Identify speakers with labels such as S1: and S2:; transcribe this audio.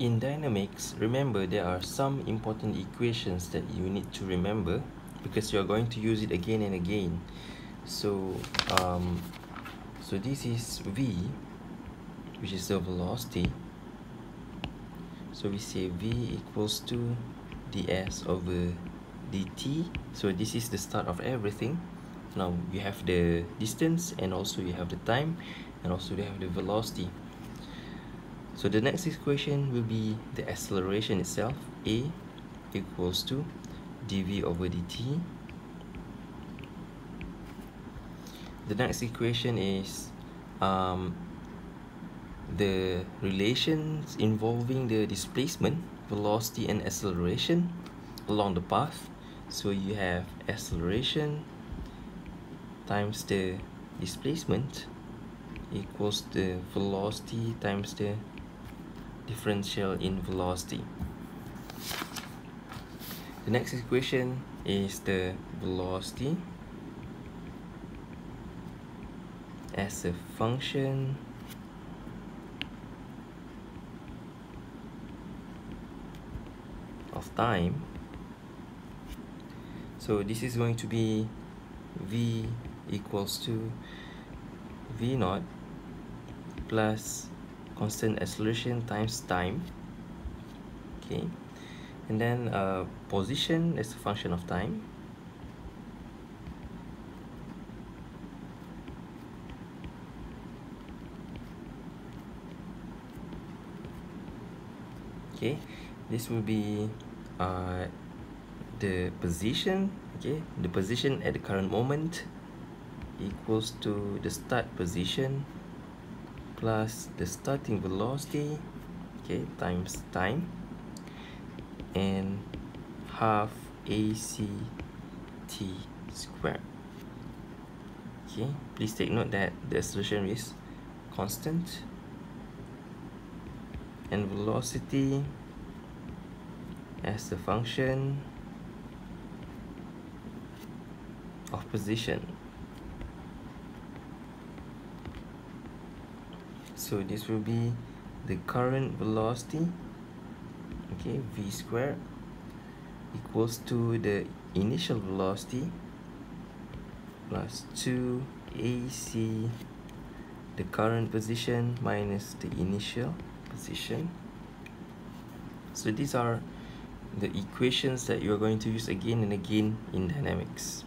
S1: In dynamics, remember there are some important equations that you need to remember because you're going to use it again and again. So, um, so this is V, which is the velocity. So we say V equals to ds over dt. So this is the start of everything. Now you have the distance and also you have the time and also you have the velocity. So the next equation will be the acceleration itself. A equals to dv over dt. The next equation is um, the relations involving the displacement, velocity and acceleration along the path. So you have acceleration times the displacement equals the velocity times the differential in velocity. The next equation is the velocity as a function of time. So this is going to be v equals to v naught plus constant acceleration times time. Okay. And then uh, position is a function of time. Okay. This will be uh, the position. Okay. The position at the current moment equals to the start position plus the starting velocity okay times time and half ACT squared. Okay please take note that the acceleration is constant and velocity as the function of position so this will be the current velocity okay v squared equals to the initial velocity plus 2 ac the current position minus the initial position. So these are the equations that you're going to use again and again in dynamics